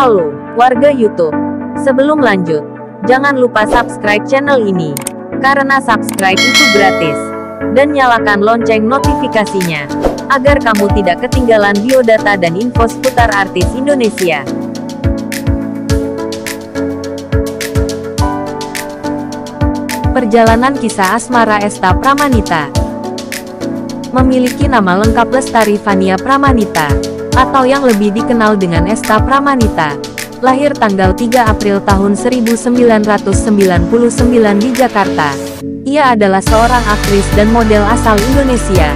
Halo, warga YouTube. Sebelum lanjut, jangan lupa subscribe channel ini. Karena subscribe itu gratis. Dan nyalakan lonceng notifikasinya. Agar kamu tidak ketinggalan biodata dan info seputar artis Indonesia. Perjalanan kisah Asmara Esta Pramanita Memiliki nama lengkap Lestari Fania Pramanita, atau yang lebih dikenal dengan Esta Pramanita. Lahir tanggal 3 April tahun 1999 di Jakarta. Ia adalah seorang aktris dan model asal Indonesia.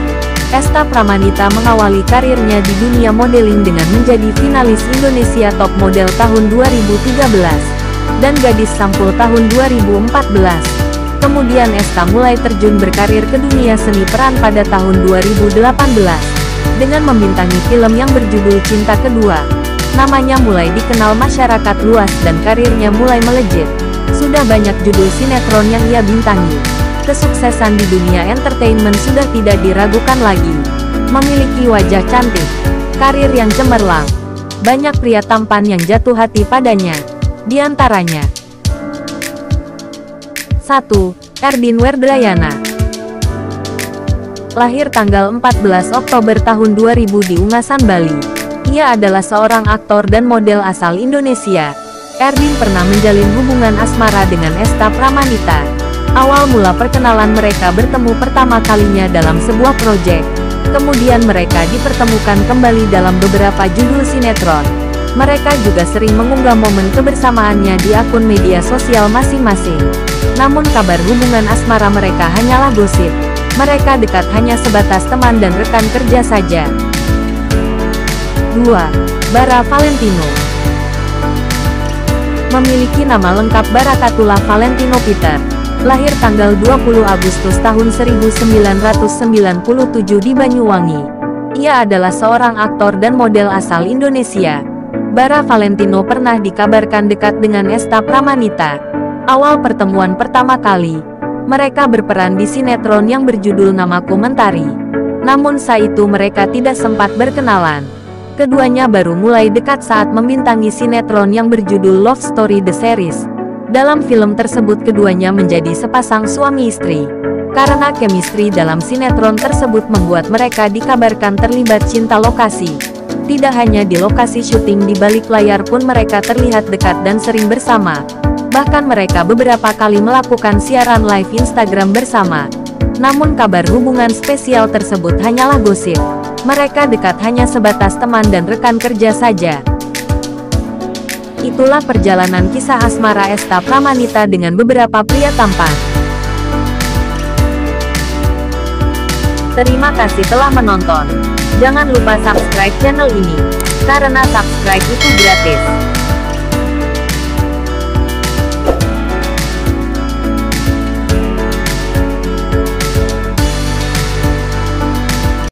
Esta Pramanita mengawali karirnya di dunia modeling dengan menjadi finalis Indonesia Top Model tahun 2013 dan Gadis Sampul tahun 2014. Kemudian Esta mulai terjun berkarir ke dunia seni peran pada tahun 2018, dengan membintangi film yang berjudul Cinta Kedua. Namanya mulai dikenal masyarakat luas dan karirnya mulai melejit. Sudah banyak judul sinetron yang ia bintangi. Kesuksesan di dunia entertainment sudah tidak diragukan lagi. Memiliki wajah cantik, karir yang cemerlang. Banyak pria tampan yang jatuh hati padanya. Di antaranya, 1. Erdin Werdayana Lahir tanggal 14 Oktober tahun 2000 di Ungasan, Bali. Ia adalah seorang aktor dan model asal Indonesia. Erdin pernah menjalin hubungan asmara dengan Esta Pramanita. Awal mula perkenalan mereka bertemu pertama kalinya dalam sebuah proyek. Kemudian mereka dipertemukan kembali dalam beberapa judul sinetron. Mereka juga sering mengunggah momen kebersamaannya di akun media sosial masing-masing. Namun kabar hubungan asmara mereka hanyalah gosip. Mereka dekat hanya sebatas teman dan rekan kerja saja. 2. Bara Valentino Memiliki nama lengkap Barakatullah Valentino Peter. Lahir tanggal 20 Agustus tahun 1997 di Banyuwangi. Ia adalah seorang aktor dan model asal Indonesia. Bara Valentino pernah dikabarkan dekat dengan Esta Pramanita. Awal pertemuan pertama kali, mereka berperan di sinetron yang berjudul Namaku Mentari. Namun saat itu mereka tidak sempat berkenalan. Keduanya baru mulai dekat saat membintangi sinetron yang berjudul Love Story The Series. Dalam film tersebut keduanya menjadi sepasang suami istri. Karena chemistry dalam sinetron tersebut membuat mereka dikabarkan terlibat cinta lokasi. Tidak hanya di lokasi syuting di balik layar pun mereka terlihat dekat dan sering bersama. Bahkan mereka beberapa kali melakukan siaran live Instagram bersama. Namun kabar hubungan spesial tersebut hanyalah gosip. Mereka dekat hanya sebatas teman dan rekan kerja saja. Itulah perjalanan kisah asmara Esta Pramanita dengan beberapa pria tampan. Terima kasih telah menonton. Jangan lupa subscribe channel ini, karena subscribe itu gratis.